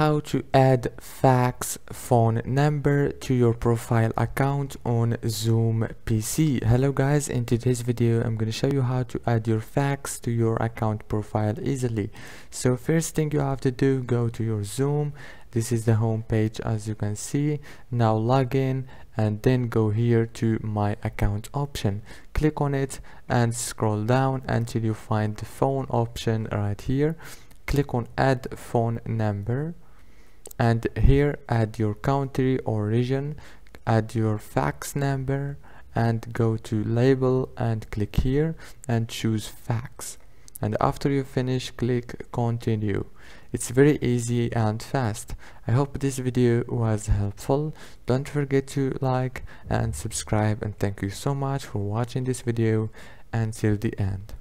how to add fax phone number to your profile account on Zoom PC. Hello guys, in today's video I'm going to show you how to add your fax to your account profile easily. So first thing you have to do, go to your Zoom. This is the home page as you can see. Now log in and then go here to my account option. Click on it and scroll down until you find the phone option right here click on add phone number and here add your country or region add your fax number and go to label and click here and choose fax. And after you finish click continue. It's very easy and fast. I hope this video was helpful. Don't forget to like and subscribe and thank you so much for watching this video. Until the end